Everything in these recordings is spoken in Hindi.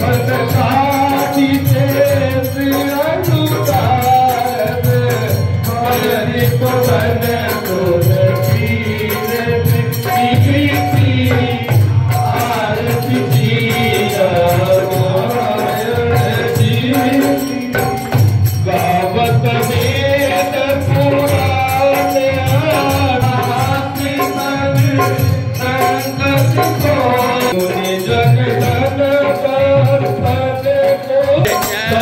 Thank you.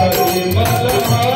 हरि मल्हा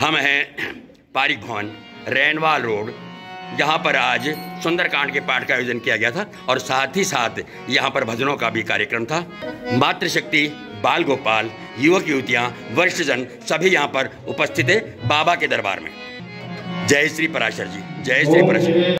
हम हैं पारिक भवन, रैनवाल रोड, जहाँ पर आज सुंदरकांड के पाठ का आयोजन किया गया था और साथ ही साथ यहाँ पर भजनों का भी कार्यक्रम था। मातृशक्ति बाल गोपाल युवक, युवतियाँ, वरिष्ठजन सभी यहाँ पर उपस्थित है बाबा के दरबार में। जय श्री पराशर जी, जय श्री पराशर